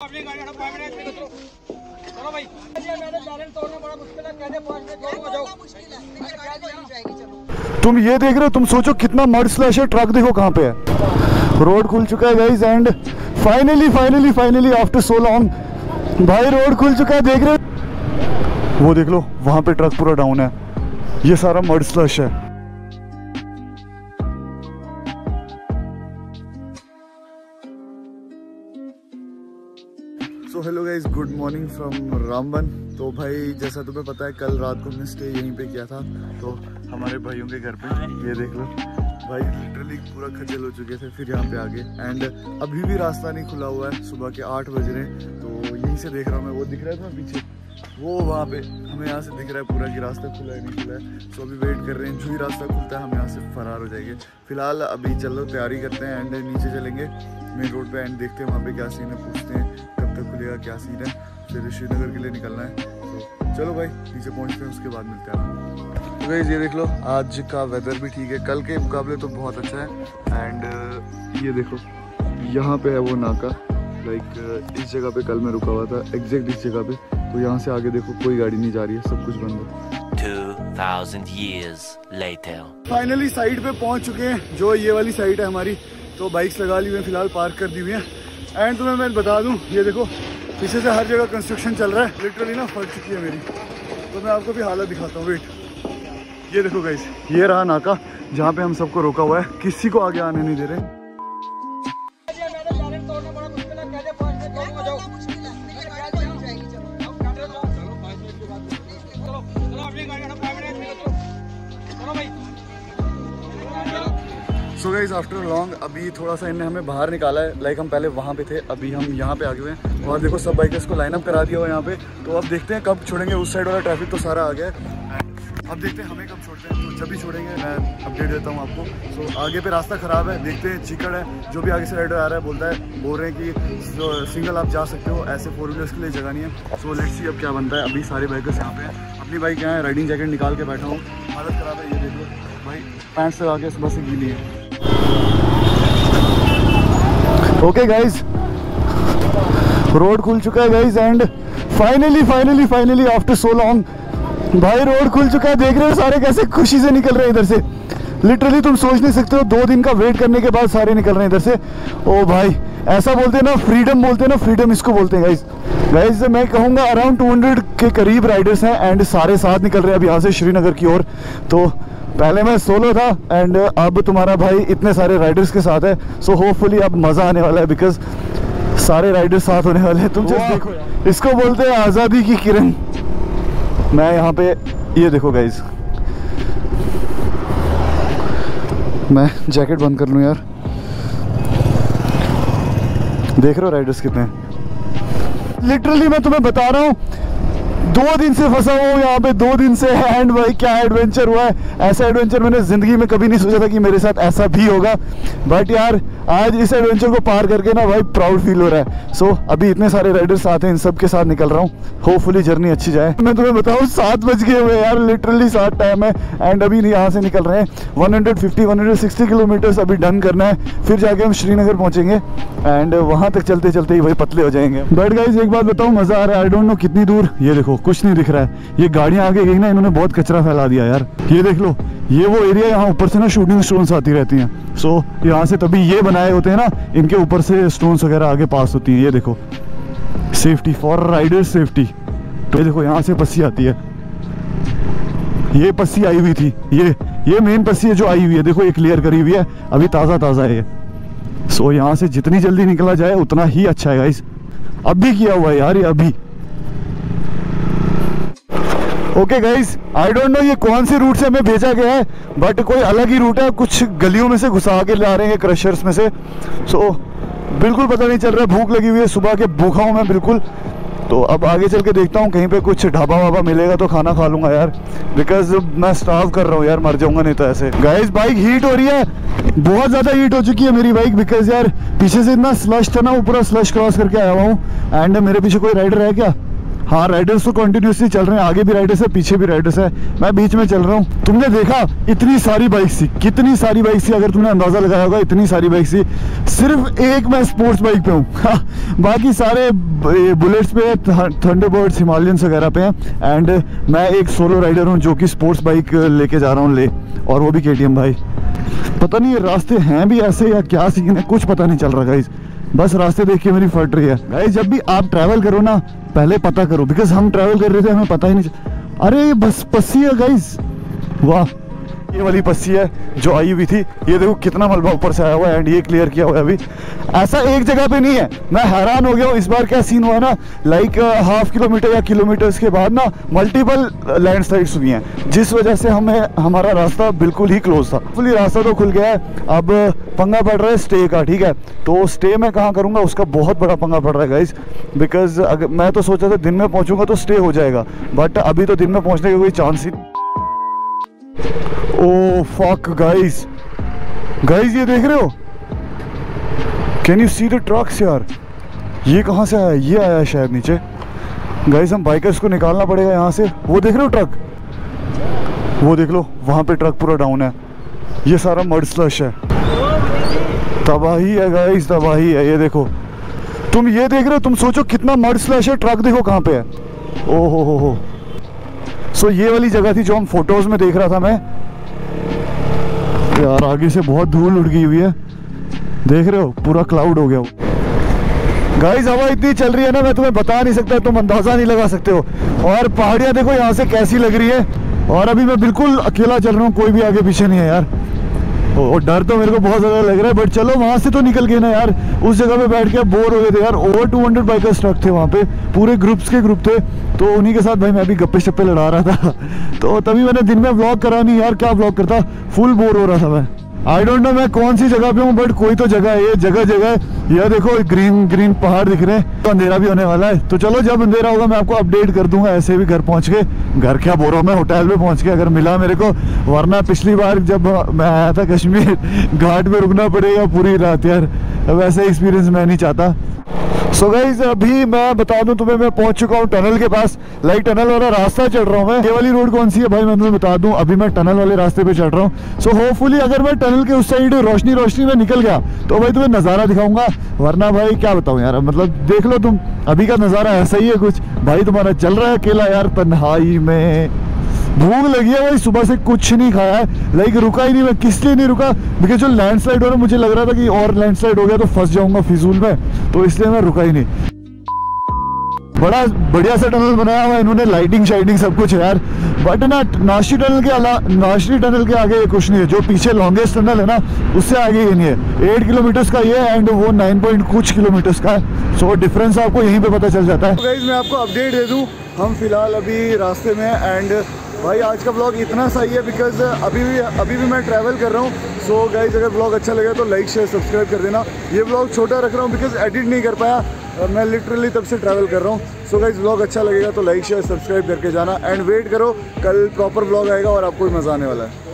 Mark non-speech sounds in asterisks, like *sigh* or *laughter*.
उतरो चलो। भाई। तो तुम ये देख रहे हो, तुम सोचो कितना मर्ड स्लैश ट्रक देखो कहाँ पे है। रोड खुल चुका है guys and finally finally finally after so long भाई रोड खुल चुका है, देख रहे हो? वो देख लो, वहाँ पे ट्रक पूरा डाउन है। ये सारा मर्ड स्लैश है। So hello guys good morning from Ramban तो भाई जैसा तुम्हें पता है कल रात को हमने स्टे यहीं पे किया था। तो हमारे भाइयों के घर पे ये देख लो। भाई लिटरली पूरा खजल हो चुके थे फिर यहाँ पे आ गए एंड अभी भी रास्ता नहीं खुला हुआ है सुबह के आठ बज रहे हैं। तो यहीं से देख रहा हूँ मैं वो दिख रहा है तुम्हें पीछे? वो वहाँ पे हमें यहाँ से दिख रहा है पूरा कि रास्ता खुला है नहीं खुला है। सो अभी वेट कर रहे हैं जो ही रास्ता खुलता है हम यहाँ से फरार हो जाएँगे। फ़िलहाल अभी चलो तैयारी करते हैं एंड नीचे चलेंगे। मेन रोड पे एंड देखते हैं वहाँ पे क्या सीन है पूछते हैं। खुलेगा क्या सीन है? फिर श्रीनगर के लिए निकलना है। तो चलो भाई नीचे पहुँचते हैं उसके बाद मिलते हैं तो गाइस ये देख लो आज का वेदर भी ठीक है। कल के मुकाबले तो बहुत अच्छा है। एंड ये देखो यहाँ पे है वो नाका। लाइक इस जगह पे कल मैं रुका हुआ था एग्जैक्ट इस जगह पे। तो यहाँ से आगे देखो कोई गाड़ी नहीं जा रही है सब कुछ बंद है। 2000 years later. फाइनली साइड पे पहुँच चुके हैं जो ये वाली साइड है हमारी। तो बाइक्स लगा ली हुई हैं फ़िलहाल पार्क कर दी हुई हैं। एंड तुम्हें मैं बता दूँ, ये देखो, पीछे से हर जगह कंस्ट्रक्शन चल रहा है। लिटरली ना, फट चुकी है मेरी। तो मैं आपको भी हालत दिखाता हूँ। वेट ये देखो गाइस ये रहा नाका, जहाँ पे हम सबको रोका हुआ है। किसी को आगे आने नहीं दे रहे। सो गाइज़ आफ्टर लॉन्ग अभी थोड़ा सा इनने हमें बाहर निकाला है। लाइक हम पहले वहाँ पे थे अभी हम यहाँ पे आ गए हैं। और देखो सब बाइकर्स को लाइनअप करा दिया हुआ है यहाँ पे। तो अब देखते हैं कब छोड़ेंगे। उस साइड वाला ट्रैफ़िक तो सारा आ गया है। अब देखते हैं हमें कब छोड़ते हैं। तो जब भी छोड़ेंगे मैं अपडेट देता हूँ आपको। सो so, आगे पे रास्ता ख़राब है। देखते हैं चिकड़ है। जो भी आगे से राइडर आ रहा है बोलता है बोल रहे हैं कि जो सिंगल आप जा सकते हो ऐसे फोर व्हीलर्स के लिए जगह नहीं है। सो लेट्स सी अब क्या बनता है। अभी सारे बाइकर्स यहाँ पे हैं। अपनी बाइक यहाँ राइडिंग जैकेट निकाल के बैठा हूँ। हालत ख़राब है ये देख। भाई पैंट से आके सुबह से गीली है। ओके गाइज़ रोड खुल चुका है guys and finally finally finally after so long भाई रोड खुल चुका है। देख रहे हो सारे कैसे खुशी से निकल रहे हैं इधर से। लिटरली तुम सोच नहीं सकते हो, दो दिन का वेट करने के बाद सारे निकल रहे हैं इधर से। ओ भाई, ऐसा बोलते हैं ना फ्रीडम बोलते हैं ना फ्रीडम इसको बोलते हैं गाइज़ गाइज़ मैं कहूँगा अराउंड 200 के करीब राइडर्स हैं एंड सारे साथ निकल रहे हैं अब यहाँ से श्रीनगर की ओर। तो पहले मैं सोलो था एंड अब तुम्हारा भाई इतने सारे राइडर्स के साथ है सो होपफुली अब मज़ा आने वाला है बिकॉज़ सारे राइडर्स साथ होने वाले हैं। तुम जस्ट देखो। इसको बोलते हैं आज़ादी की किरण। मैं यहाँ पे ये देखो गाइज़ मैं जैकेट बंद कर लूँ यार। देख रहे हो राइडर्स कितने लिटरली मैं तुम्हें बता रहा हूँ दो दिन से फंसा हुआ हूँ यहाँ पे दो दिन से एंड भाई क्या एडवेंचर हुआ है? ऐसा एडवेंचर मैंने ज़िंदगी में कभी नहीं सोचा था कि मेरे साथ ऐसा भी होगा। बट यार आज इस एडवेंचर को पार करके ना भाई प्राउड फील हो रहा है। सो so, अभी इतने सारे राइडर्स आते हैं इन सब के साथ निकल रहा हूँ। होपफुली जर्नी अच्छी जाए। मैं तुम्हें बताऊँ सात बज गए हुए यार लिटरली सात टाइम है। एंड अभी यहाँ से निकल रहे हैं। 150 160 किलोमीटर्स अभी डन करना है। फिर जाके हम श्रीनगर पहुँचेंगे। एंड वहाँ तक चलते चलते ही भाई पतले हो जाएँगे। बट गाइज़ एक बात बताऊँ मज़ा आ रहा है। आई डोंट नो कितनी दूर। ये देखो कुछ नहीं दिख रहा है। ये गाड़ियाँ आगे गई ना, इन्होंने बहुत कचरा फैला दिया यार। ये देख लो, ये वो एरिया यहाँ ऊपर से ना शूटिंग स्टोन्स आती रहती हैं। सो यहाँ से तभी ये बनाए होते हैं ना, इनके ऊपर से स्टोन्स वगैरह आगे पास होती हैं। ये देखो सेफ्टी फॉर राइडर सेफ्टी तो ये देखो, यहाँ से पस्सी आती है। ये पस्सी आई हुई थी। ये ये मेन पस्सी है जो आई हुई है। देखो ये क्लियर करी हुई है। अभी ताज़ा ताज़ा है ये। सो यहाँ से जितनी जल्दी निकला जाए, उतना ही अच्छा है गाइस अभी किया हुआ है यार ये, अभी। Okay guys I don't know ये कौन से रूट से हमें भेजा गया है बट कोई अलग ही रूट है। कुछ गलियों में से घुसा के ला रहे हैं क्रशर्स में से। सो so, बिल्कुल पता नहीं चल रहा है भूख लगी हुई है सुबह के भूखा हूँ मैं बिल्कुल। तो अब आगे चल के देखता हूँ कहीं पे कुछ ढाबा वाबा मिलेगा तो खाना खा लूँगा यार। बिकॉज़ मैं स्टाफ कर रहा हूँ यार मर जाऊँगा नहीं तो ऐसे। गाइस बाइक हीट हो रही है। बहुत ज़्यादा हीट हो चुकी है मेरी बाइक बिकॉज़ यार पीछे से इतना स्लश था ना वो पूरा स्लश क्रॉस करके आया हुआ हूँ। एंड मेरे पीछे कोई राइडर है क्या? हाँ राइडर्स तो कंटिन्यूसली चल रहे हैं। आगे भी राइडर्स है, पीछे भी राइडर्स है। मैं बीच में चल रहा हूँ। तुमने देखा, इतनी सारी बाइक थी, कितनी सारी बाइक थी, अगर तुमने अंदाज़ा लगाया होगा, इतनी सारी बाइक थी। सिर्फ़ एक मैं स्पोर्ट्स बाइक पे हूँ। बाकी सारे बुलेट्स पे थंडरबर्ड्स हिमालयंस वगैरह पे हैं। एंड मैं एक सोलो राइडर हूँ, जो कि स्पोर्ट्स बाइक लेके जा रहा हूँ, ले। और वो भी के भाई। पता नहीं, ये रास्ते हैं भी ऐसे या क्या सीन है, कुछ पता नहीं चल रहा गाइज़ बस रास्ते देख के मेरी फट रही है। गाइज़ जब भी आप ट्रैवल करो ना, पहले पता करो बिकॉज़ हम ट्रैवल कर रहे थे, हमें पता ही नहीं अरे, बस पसी है गाइज़ वाह। ये वाली पस्सी है जो आई हुई थी। ये देखो कितना मलबा ऊपर से आया हुआ है एंड ये क्लियर किया हुआ है अभी। ऐसा एक जगह पे नहीं है। मैं हैरान हो गया हूँ इस बार क्या सीन हुआ ना। लाइक हाफ़ किलोमीटर या किलोमीटर्स के बाद ना मल्टीपल लैंडस्लाइड्स हुई हैं, जिस वजह से हमें हमारा रास्ता बिल्कुल ही क्लोज था। फुली रास्ता तो खुल गया है। अब पंगा पड़ रहा है स्टे का, ठीक है? तो स्टे मैं कहाँ करूँगा? उसका बहुत बड़ा पंगा पड़ रहा है गाइज़ बिकॉज़ अगर मैं तो सोचा था दिन में पहुँचूँगा तो स्टे हो जाएगा। बट अभी तो दिन में पहुँचने का कोई चांस ही ओ फक गाइस गाइस ये देख रहे हो? Can you see the trucks यार? ये कहाँ से आया? ये आया शायद नीचे। गाइस हम बाइकर्स को निकालना पड़ेगा यहाँ से। वो देख रहे हो ट्रक वो देख लो, वहाँ पे ट्रक पूरा डाउन है। ये सारा मड स्लश है। तबाही है गाइस तबाही है। ये देखो। तुम ये देख रहे हो? तुम सोचो कितना मड स्लश है ट्रक देखो कहाँ पे है। ओ हो हो हो। सो ये वाली जगह थी जो हम फ़ोटोज़ में देख रहा था मैं। यार, आगे से बहुत धूल उड़ गई हुई है। देख रहे हो, पूरा क्लाउड हो गया गाइस हवा इतनी चल रही है ना, मैं तुम्हें बता नहीं सकता, तुम अंदाज़ा नहीं लगा सकते हो। और पहाड़ियाँ देखो, यहाँ से कैसी लग रही है। और अभी मैं बिल्कुल अकेला चल रहा हूँ, कोई भी आगे पीछे नहीं है यार। और डर तो मेरे को बहुत ज़्यादा लग रहा है बट चलो वहाँ से तो निकल गए ना यार। उस जगह पे बैठ के बोर हो गए थे यार। ओवर 200 बाइकर्स ट्रक थे वहाँ पे। पूरे ग्रुप्स के ग्रुप थे। तो उन्हीं के साथ भाई मैं भी गप्पे शप्पे लड़ा रहा था। *laughs* तो तभी मैंने दिन में ब्लॉग करा नहीं यार, क्या ब्लॉग करता? फुल बोर हो रहा था मैं। आई डोंट नो मैं कौन सी जगह पे हूँ बट कोई तो जगह है, ये जगह जगह यह देखो ग्रीन ग्रीन पहाड़ दिख रहे हैं तो अंधेरा भी होने वाला है। तो चलो, जब अंधेरा होगा, मैं आपको अपडेट कर दूँगा, ऐसे भी घर पहुँच के। घर क्या हूँ मैं होटल पे पहुँच के अगर मिला मेरे को, वरना पिछली बार जब मैं आया था कश्मीर, *laughs* घाट में रुकना पड़ेगा पूरी रात, यार। वैसे एक्सपीरियंस मैं नहीं चाहता। सो so गाइज़ अभी मैं बता दूँ तुम्हें, मैं पहुँच चुका हूँ टनल के पास। लाइक टनल वाला रास्ता चढ़ रहा हूँ मैं। ये वाली रोड कौन सी है भाई, मैं तुम्हें बता दूँ। अभी मैं टनल वाले रास्ते पे चढ़ रहा हूँ। सो so होपफुली अगर मैं टनल के उस साइड रोशनी रोशनी में निकल गया तो भाई तुम्हें नज़ारा दिखाऊँगा। वरना भाई क्या बताऊँ यार मतलब देख लो तुम। अभी का नज़ारा ऐसा ही है कुछ। भाई तुम्हारा चल रहा है अकेला यार, तन्हाई में। भूख लगी है भाई, सुबह से कुछ नहीं खाया है। लाइक, रुका ही नहीं मैं, किस लिए नहीं रुका? बिकॉज़ जो लैंडस्लाइड हो रहा मुझे लग रहा था कि और लैंडस्लाइड हो गया तो फंस जाऊँगा फिजूल में। तो इसलिए मैं रुका ही नहीं। बड़ा, बढ़िया सा टनल बनाया हुआ इन्होंने लाइटिंग शाइटिंग सब कुछ है यार। बट ना, नाशी टनल के अला, नाशी टनल के आगे ये कुछ नहीं है। जो पीछे लॉन्गेस्ट टनल है ना, उससे आगे ये नहीं है। एट किलोमीटर्स का ये है एंड वो नाइन पॉइंट कुछ किलोमीटर्स का है। सो डिफरेंस आपको यहीं पे पता चल जाता है। तो मैं आपको अपडेट दे दूँ। हम फ़िलहाल अभी रास्ते में एंड भाई आज का ब्लॉग इतना सही है बिकॉज़ अभी भी अभी भी मैं ट्रैवल कर रहा हूँ। सो so, गाइज़ अगर ब्लॉग अच्छा लगे तो लाइक शेयर सब्सक्राइब कर देना। ये ब्लॉग छोटा रख रहा हूँ बिकॉज़ एडिट नहीं कर पाया। मैं लिटरली तब से ट्रैवल कर रहा हूँ। सो गाइज़ ब्लॉग अच्छा लगेगा तो लाइक शेयर सब्सक्राइब करके जाना। एंड वेट करो कल प्रॉपर ब्लॉग आएगा और आपको भी मज़ा आने वाला है।